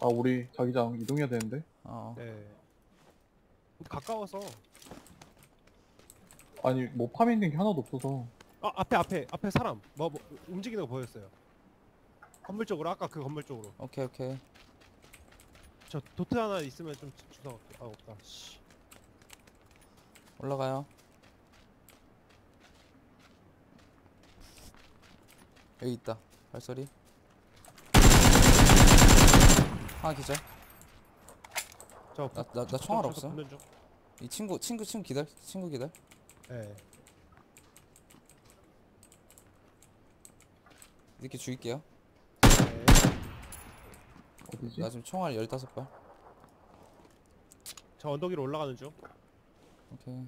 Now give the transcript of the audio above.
아 우리 자기장 이동해야 되는데 어. 네. 가까워서. 아니 뭐 파밍된 게 하나도 없어서 아 앞에 앞에 앞에 사람. 뭐, 뭐 움직이는 거 보였어요. 건물 쪽으로 아까 그 건물 쪽으로. 오케이 오케이. 저 도트 하나 있으면 좀 주- 주워 갈게. 아 없다. 씨. 올라가요. 여기 있다. 발소리. 하나 기절. 저 나 나 나 총알 저- 없어. 이 친구 친구 친구 기다려. 친구 기다려. 네. 이렇게 죽일게요. 네. 어디지? 나 지금 총알 15발. 저 언덕 위로 올라가는 중. 오케이.